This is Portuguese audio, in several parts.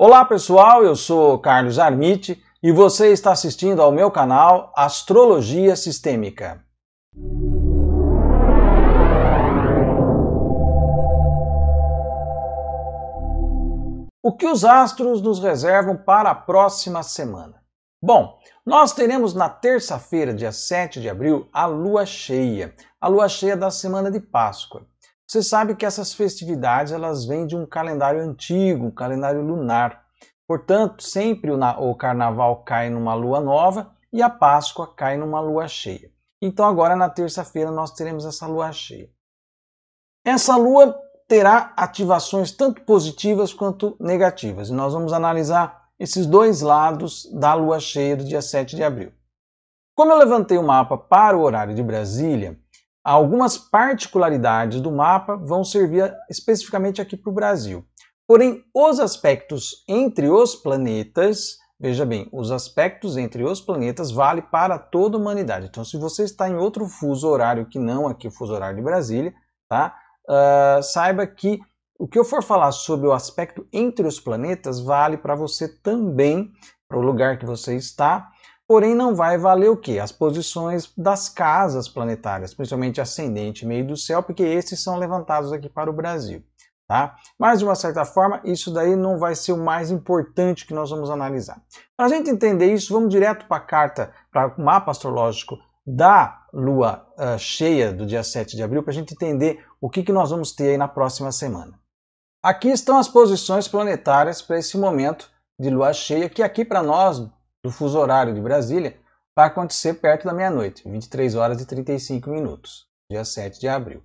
Olá pessoal, eu sou Carlos Armite e você está assistindo ao meu canal Astrologia Sistêmica. O que os astros nos reservam para a próxima semana? Bom, nós teremos na terça-feira, dia 7 de abril, a lua cheia, a lua cheia da semana de Páscoa. Você sabe que essas festividades elas vêm de um calendário antigo, um calendário lunar. Portanto, sempre o carnaval cai numa lua nova e a Páscoa cai numa lua cheia. Então, agora na terça-feira, nós teremos essa lua cheia. Essa lua terá ativações tanto positivas quanto negativas. E nós vamos analisar esses dois lados da lua cheia do dia 7 de abril. Como eu levantei o mapa para o horário de Brasília, Algumas particularidades do mapa vão servir especificamente aqui para o Brasil. Porém, os aspectos entre os planetas, veja bem, os aspectos entre os planetas vale para toda a humanidade. Então, se você está em outro fuso horário que não aqui o fuso horário de Brasília, tá? Uh, saiba que o que eu for falar sobre o aspecto entre os planetas vale para você também, para o lugar que você está, Porém, não vai valer o que? As posições das casas planetárias, principalmente ascendente e meio do céu, porque esses são levantados aqui para o Brasil. Tá? Mas, de uma certa forma, isso daí não vai ser o mais importante que nós vamos analisar. Para a gente entender isso, vamos direto para a carta, para o mapa astrológico da lua uh, cheia do dia 7 de abril, para a gente entender o que, que nós vamos ter aí na próxima semana. Aqui estão as posições planetárias para esse momento de lua cheia, que aqui para nós, do fuso horário de Brasília vai acontecer perto da meia-noite, 23 horas e 35 minutos, dia 7 de abril.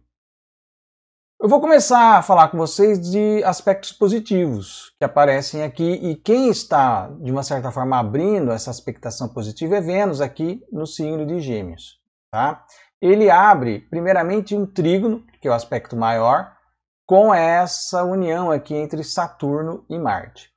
Eu vou começar a falar com vocês de aspectos positivos que aparecem aqui e quem está, de uma certa forma, abrindo essa expectação positiva é Vênus aqui no signo de Gêmeos. Tá? Ele abre, primeiramente, um trígono, que é o aspecto maior, com essa união aqui entre Saturno e Marte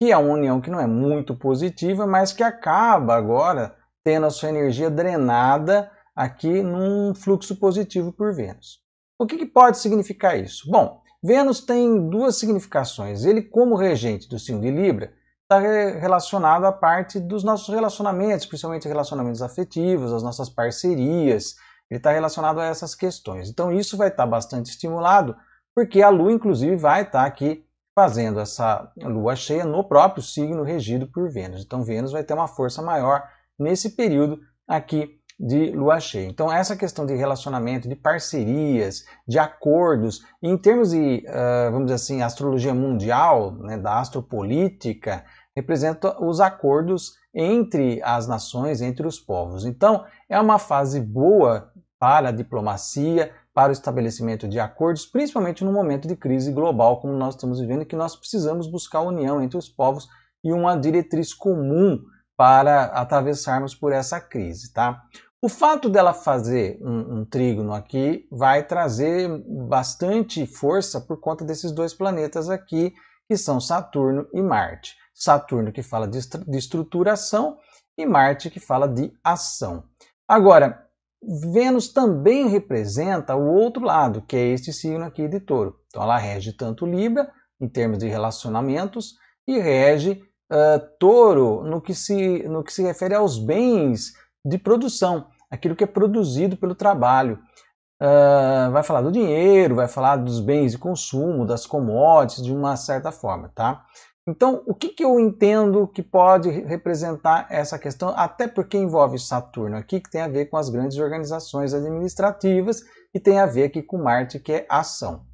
que é uma união que não é muito positiva, mas que acaba agora tendo a sua energia drenada aqui num fluxo positivo por Vênus. O que, que pode significar isso? Bom, Vênus tem duas significações. Ele, como regente do signo de Libra, está relacionado à parte dos nossos relacionamentos, principalmente relacionamentos afetivos, as nossas parcerias. Ele está relacionado a essas questões. Então, isso vai estar bastante estimulado, porque a Lua, inclusive, vai estar aqui fazendo essa lua cheia no próprio signo regido por Vênus. Então, Vênus vai ter uma força maior nesse período aqui de lua cheia. Então, essa questão de relacionamento, de parcerias, de acordos, em termos de, uh, vamos dizer assim, astrologia mundial, né, da astropolítica, representa os acordos entre as nações, entre os povos. Então, é uma fase boa para a diplomacia, para o estabelecimento de acordos, principalmente no momento de crise global como nós estamos vivendo, que nós precisamos buscar união entre os povos e uma diretriz comum para atravessarmos por essa crise, tá? O fato dela fazer um, um trígono aqui vai trazer bastante força por conta desses dois planetas aqui, que são Saturno e Marte. Saturno que fala de, de estruturação e Marte que fala de ação. Agora, Vênus também representa o outro lado, que é este signo aqui de touro. Então ela rege tanto Libra, em termos de relacionamentos, e rege uh, touro no que, se, no que se refere aos bens de produção, aquilo que é produzido pelo trabalho. Uh, vai falar do dinheiro, vai falar dos bens de consumo, das commodities, de uma certa forma, tá? Então, o que, que eu entendo que pode representar essa questão, até porque envolve Saturno aqui, que tem a ver com as grandes organizações administrativas e tem a ver aqui com Marte, que é ação.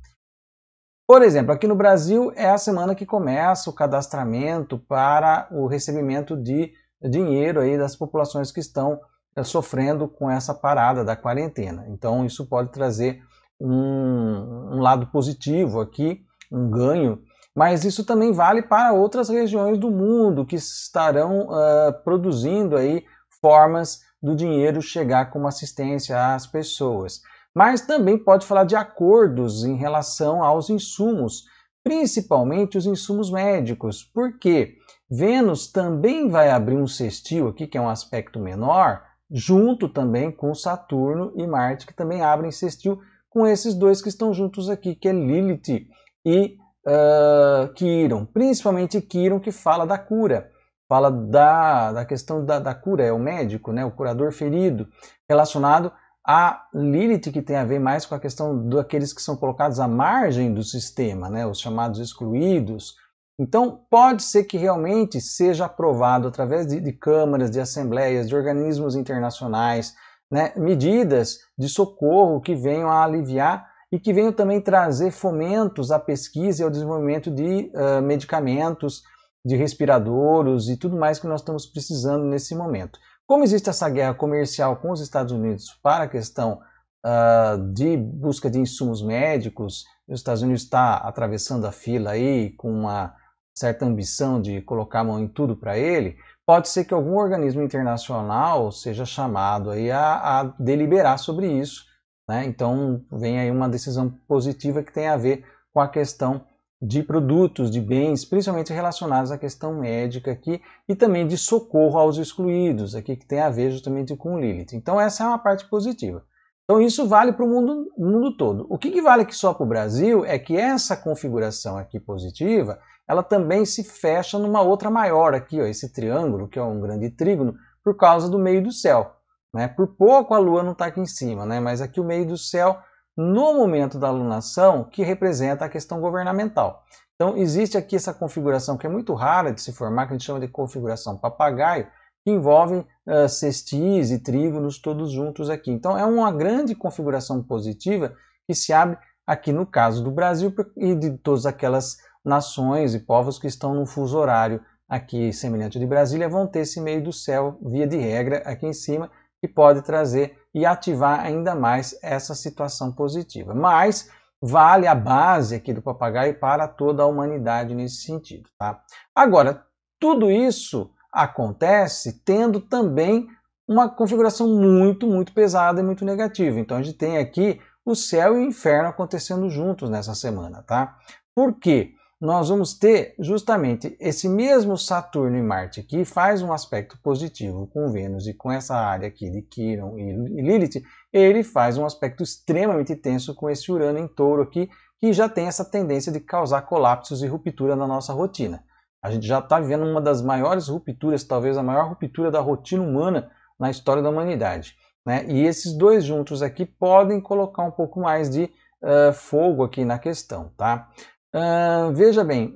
Por exemplo, aqui no Brasil é a semana que começa o cadastramento para o recebimento de dinheiro aí das populações que estão eh, sofrendo com essa parada da quarentena. Então, isso pode trazer um, um lado positivo aqui, um ganho mas isso também vale para outras regiões do mundo que estarão uh, produzindo aí formas do dinheiro chegar como assistência às pessoas. Mas também pode falar de acordos em relação aos insumos, principalmente os insumos médicos, porque Vênus também vai abrir um sextil aqui, que é um aspecto menor, junto também com Saturno e Marte, que também abrem sextil com esses dois que estão juntos aqui, que é Lilith e uh, Quiron, principalmente Quiron, que fala da cura, fala da, da questão da, da cura, é o médico, né, o curador ferido, relacionado a Lilith, que tem a ver mais com a questão daqueles que são colocados à margem do sistema, né, os chamados excluídos. Então, pode ser que realmente seja aprovado através de, de câmaras, de assembleias, de organismos internacionais, né, medidas de socorro que venham a aliviar e que venham também trazer fomentos à pesquisa e ao desenvolvimento de uh, medicamentos, de respiradores e tudo mais que nós estamos precisando nesse momento. Como existe essa guerra comercial com os Estados Unidos para a questão uh, de busca de insumos médicos, os Estados Unidos está atravessando a fila aí com uma certa ambição de colocar a mão em tudo para ele, pode ser que algum organismo internacional seja chamado aí a, a deliberar sobre isso. Né? Então vem aí uma decisão positiva que tem a ver com a questão de produtos, de bens, principalmente relacionados à questão médica aqui, e também de socorro aos excluídos, aqui que tem a ver justamente com Lilith. Então essa é uma parte positiva. Então isso vale para o mundo, mundo todo. O que, que vale aqui só para o Brasil é que essa configuração aqui positiva, ela também se fecha numa outra maior aqui, ó, esse triângulo, que é um grande trígono, por causa do meio do céu. Né? Por pouco a Lua não está aqui em cima, né? mas aqui o meio do céu no momento da alunação, que representa a questão governamental. Então, existe aqui essa configuração que é muito rara de se formar, que a gente chama de configuração papagaio, que envolve uh, cestis e trígonos todos juntos aqui. Então, é uma grande configuração positiva que se abre aqui no caso do Brasil e de todas aquelas nações e povos que estão no fuso horário aqui semelhante de Brasília vão ter esse meio do céu, via de regra, aqui em cima, que pode trazer e ativar ainda mais essa situação positiva. Mas vale a base aqui do papagaio para toda a humanidade nesse sentido. Tá? Agora, tudo isso acontece tendo também uma configuração muito, muito pesada e muito negativa. Então a gente tem aqui o céu e o inferno acontecendo juntos nessa semana, tá? Por quê? Nós vamos ter justamente esse mesmo Saturno e Marte que faz um aspecto positivo com Vênus e com essa área aqui de Quiron e Lilith, ele faz um aspecto extremamente tenso com esse Urano em touro aqui, que já tem essa tendência de causar colapsos e ruptura na nossa rotina. A gente já está vivendo uma das maiores rupturas, talvez a maior ruptura da rotina humana na história da humanidade. Né? E esses dois juntos aqui podem colocar um pouco mais de uh, fogo aqui na questão. Tá? Uh, veja bem,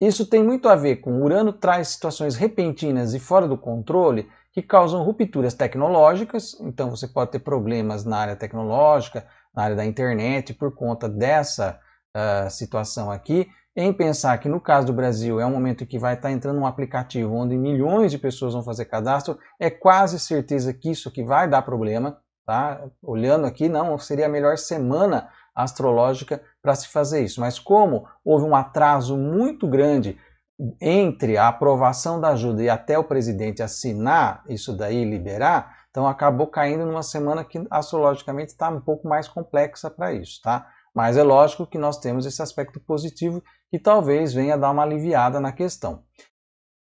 isso tem muito a ver com Urano traz situações repentinas e fora do controle que causam rupturas tecnológicas, então você pode ter problemas na área tecnológica, na área da internet, por conta dessa uh, situação aqui. Em pensar que no caso do Brasil é um momento que vai estar entrando um aplicativo onde milhões de pessoas vão fazer cadastro, é quase certeza que isso aqui vai dar problema. Tá? Olhando aqui, não, seria a melhor semana astrológica para se fazer isso. Mas como houve um atraso muito grande entre a aprovação da ajuda e até o presidente assinar isso daí liberar, então acabou caindo numa semana que astrologicamente está um pouco mais complexa para isso, tá? Mas é lógico que nós temos esse aspecto positivo que talvez venha dar uma aliviada na questão.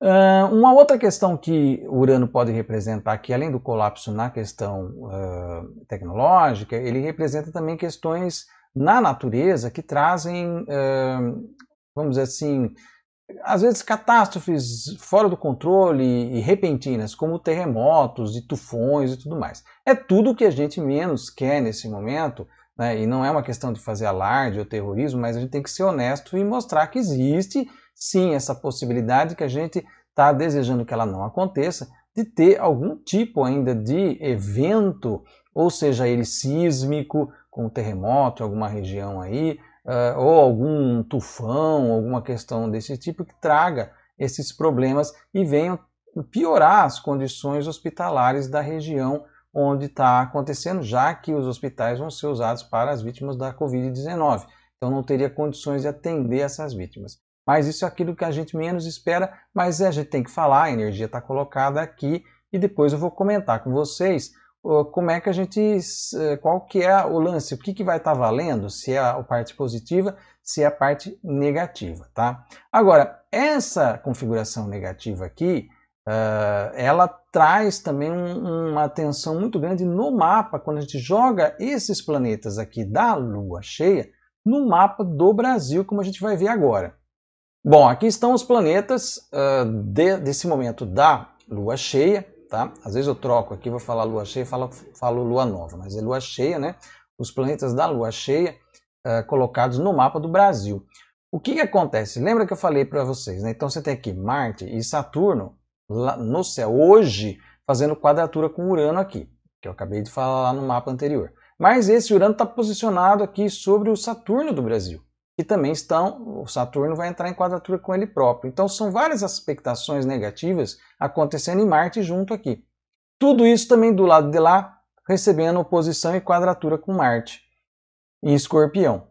Uh, uma outra questão que Urano pode representar aqui, além do colapso na questão uh, tecnológica, ele representa também questões na natureza que trazem, vamos dizer assim, às vezes catástrofes fora do controle e repentinas, como terremotos e tufões e tudo mais. É tudo o que a gente menos quer nesse momento, né? e não é uma questão de fazer alarde ou terrorismo, mas a gente tem que ser honesto e mostrar que existe sim essa possibilidade que a gente está desejando que ela não aconteça, de ter algum tipo ainda de evento, ou seja ele sísmico, com terremoto em alguma região aí, uh, ou algum tufão, alguma questão desse tipo que traga esses problemas e venham piorar as condições hospitalares da região onde está acontecendo, já que os hospitais vão ser usados para as vítimas da Covid-19. Então não teria condições de atender essas vítimas. Mas isso é aquilo que a gente menos espera, mas a gente tem que falar, a energia está colocada aqui e depois eu vou comentar com vocês como é que a gente, eh, qual que é o lance, o que, que vai estar tá valendo, se é a parte positiva, se é a parte negativa, tá? Agora, essa configuração negativa aqui, uh, ela traz também um, uma atenção muito grande no mapa, quando a gente joga esses planetas aqui da Lua cheia no mapa do Brasil, como a gente vai ver agora. Bom, aqui estão os planetas uh, de, desse momento da lua cheia, tá? Às vezes eu troco aqui, vou falar lua cheia, falo, falo lua nova, mas é lua cheia, né? Os planetas da lua cheia uh, colocados no mapa do Brasil. O que, que acontece? Lembra que eu falei para vocês, né? Então você tem aqui Marte e Saturno no céu hoje fazendo quadratura com Urano aqui, que eu acabei de falar lá no mapa anterior. Mas esse Urano está posicionado aqui sobre o Saturno do Brasil que também estão, o Saturno vai entrar em quadratura com ele próprio. Então são várias aspectações negativas acontecendo em Marte junto aqui. Tudo isso também do lado de lá, recebendo oposição e quadratura com Marte, em escorpião.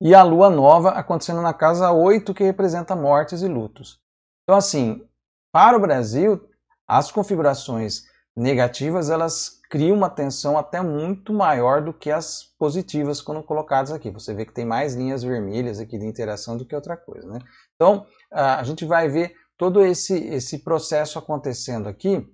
E a lua nova acontecendo na casa 8, que representa mortes e lutos. Então, assim, para o Brasil, as configurações negativas elas criam uma tensão até muito maior do que as positivas quando colocadas aqui. Você vê que tem mais linhas vermelhas aqui de interação do que outra coisa. Né? Então, a gente vai ver todo esse, esse processo acontecendo aqui,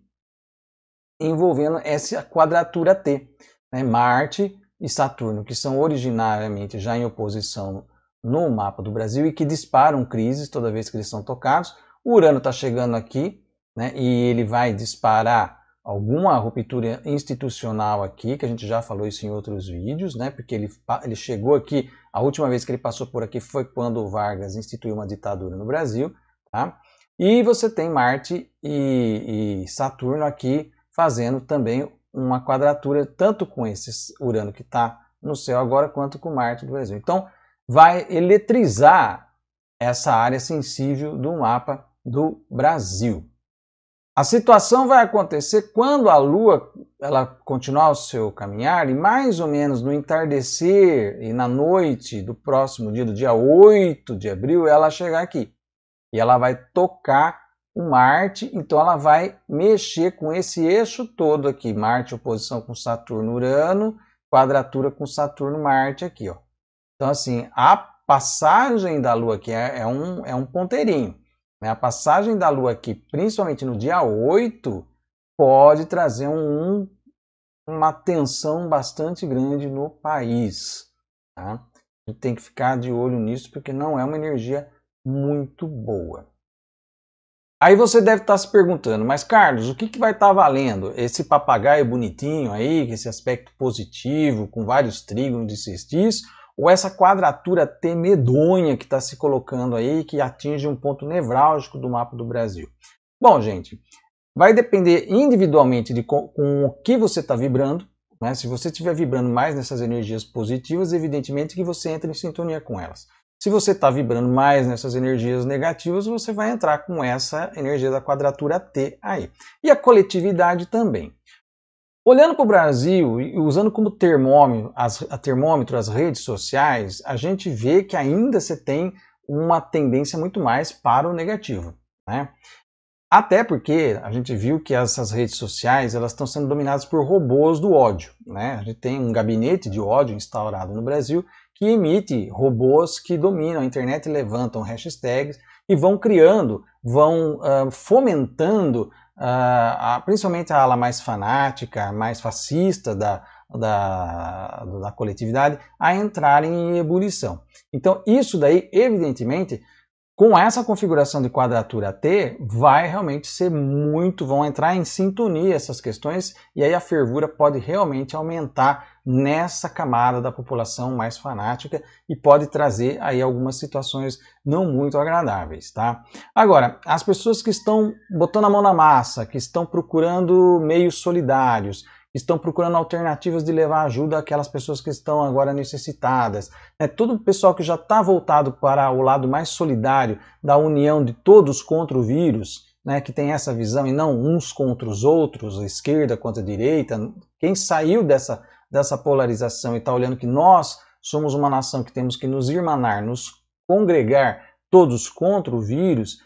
envolvendo essa quadratura T. Né? Marte e Saturno, que são originariamente já em oposição no mapa do Brasil e que disparam crises toda vez que eles são tocados. O Urano está chegando aqui né? e ele vai disparar alguma ruptura institucional aqui, que a gente já falou isso em outros vídeos, né? Porque ele, ele chegou aqui, a última vez que ele passou por aqui foi quando Vargas instituiu uma ditadura no Brasil, tá? E você tem Marte e, e Saturno aqui fazendo também uma quadratura, tanto com esse Urano que está no céu agora, quanto com Marte do Brasil. Então, vai eletrizar essa área sensível do mapa do Brasil. A situação vai acontecer quando a Lua ela continuar o seu caminhar e mais ou menos no entardecer e na noite do próximo dia, do dia 8 de abril, ela chegar aqui. E ela vai tocar o Marte, então ela vai mexer com esse eixo todo aqui, Marte oposição com Saturno, Urano, quadratura com Saturno, Marte aqui, ó. Então assim, a passagem da Lua aqui é, é um, é um ponteirinho. Né? A passagem da Lua aqui, principalmente no dia 8, pode trazer um, uma tensão bastante grande no país. Tá? A gente tem que ficar de olho nisso porque não é uma energia muito boa. Aí você deve estar se perguntando, mas Carlos, o que, que vai estar valendo? Esse papagaio bonitinho aí, esse aspecto positivo, com vários trígonos de cestis, ou essa quadratura T medonha que está se colocando aí, que atinge um ponto nevrálgico do mapa do Brasil. Bom, gente, vai depender individualmente de com, com o que você está vibrando. Né? Se você estiver vibrando mais nessas energias positivas, evidentemente que você entra em sintonia com elas. Se você está vibrando mais nessas energias negativas, você vai entrar com essa energia da quadratura T aí. E a coletividade também. Olhando para o Brasil e usando como termômetro as, a termômetro as redes sociais, a gente vê que ainda você tem uma tendência muito mais para o negativo. Né? Até porque a gente viu que essas redes sociais elas estão sendo dominadas por robôs do ódio. Né? A gente tem um gabinete de ódio instaurado no Brasil que emite robôs que dominam a internet, levantam hashtags e vão criando, vão uh, fomentando uh, principalmente a ala mais fanática, mais fascista da, da, da coletividade, a entrarem em ebulição. Então, isso daí, evidentemente, com essa configuração de quadratura T, vai realmente ser muito, vão entrar em sintonia essas questões e aí a fervura pode realmente aumentar nessa camada da população mais fanática e pode trazer aí algumas situações não muito agradáveis, tá? Agora, as pessoas que estão botando a mão na massa, que estão procurando meios solidários, estão procurando alternativas de levar ajuda àquelas pessoas que estão agora necessitadas. É todo o pessoal que já está voltado para o lado mais solidário da união de todos contra o vírus, né, que tem essa visão e não uns contra os outros, a esquerda contra a direita. Quem saiu dessa, dessa polarização e está olhando que nós somos uma nação que temos que nos irmanar, nos congregar todos contra o vírus,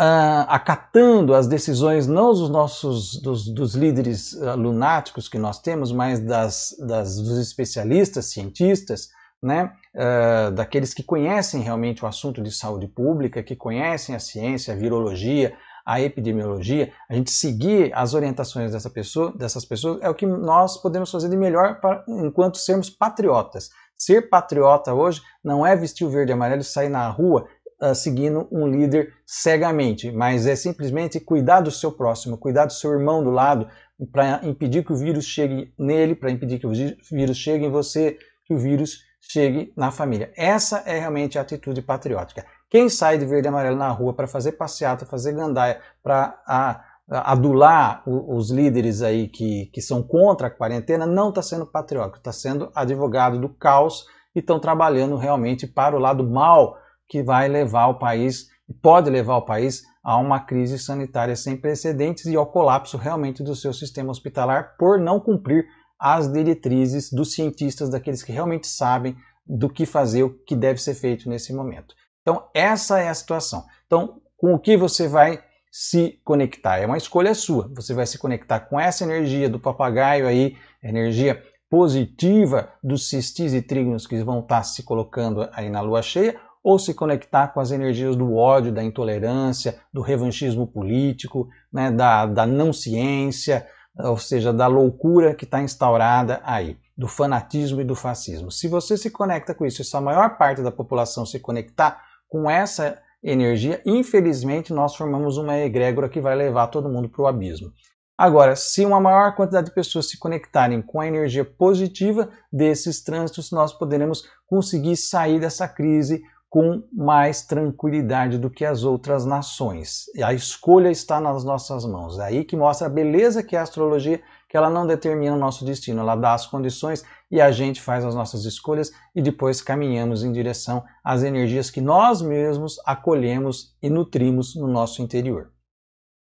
uh, acatando as decisões não dos nossos dos, dos líderes uh, lunáticos que nós temos, mas das, das dos especialistas, cientistas, né, uh, daqueles que conhecem realmente o assunto de saúde pública, que conhecem a ciência, a virologia, a epidemiologia, a gente seguir as orientações dessa pessoa, dessas pessoas é o que nós podemos fazer de melhor enquanto sermos patriotas. Ser patriota hoje não é vestir o verde e amarelo e sair na rua uh, seguindo um líder cegamente, mas é simplesmente cuidar do seu próximo, cuidar do seu irmão do lado, para impedir que o vírus chegue nele, para impedir que o vírus chegue em você, que o vírus chegue na família. Essa é realmente a atitude patriótica. Quem sai de verde e amarelo na rua para fazer passeata, fazer gandaia, para adular os líderes aí que, que são contra a quarentena, não está sendo patriótico, está sendo advogado do caos e estão trabalhando realmente para o lado mal que vai levar o país, pode levar o país a uma crise sanitária sem precedentes e ao colapso realmente do seu sistema hospitalar por não cumprir as diretrizes dos cientistas, daqueles que realmente sabem do que fazer, o que deve ser feito nesse momento. Então, essa é a situação. Então, com o que você vai se conectar? É uma escolha sua. Você vai se conectar com essa energia do papagaio aí, energia positiva dos cistis e trígonos que vão estar se colocando aí na lua cheia, ou se conectar com as energias do ódio, da intolerância, do revanchismo político, né, da, da não ciência, ou seja, da loucura que está instaurada aí, do fanatismo e do fascismo. Se você se conecta com isso, se a maior parte da população se conectar com essa energia, infelizmente nós formamos uma egrégora que vai levar todo mundo para o abismo. Agora, se uma maior quantidade de pessoas se conectarem com a energia positiva desses trânsitos, nós poderemos conseguir sair dessa crise com mais tranquilidade do que as outras nações. E a escolha está nas nossas mãos. É aí que mostra a beleza que é a astrologia, que ela não determina o nosso destino, ela dá as condições e a gente faz as nossas escolhas e depois caminhamos em direção às energias que nós mesmos acolhemos e nutrimos no nosso interior.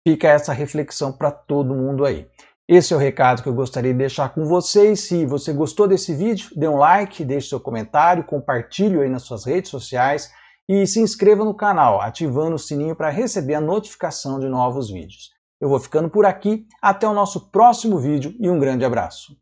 Fica essa reflexão para todo mundo aí. Esse é o recado que eu gostaria de deixar com vocês. Se você gostou desse vídeo, dê um like, deixe seu comentário, compartilhe aí nas suas redes sociais e se inscreva no canal, ativando o sininho para receber a notificação de novos vídeos. Eu vou ficando por aqui, até o nosso próximo vídeo e um grande abraço.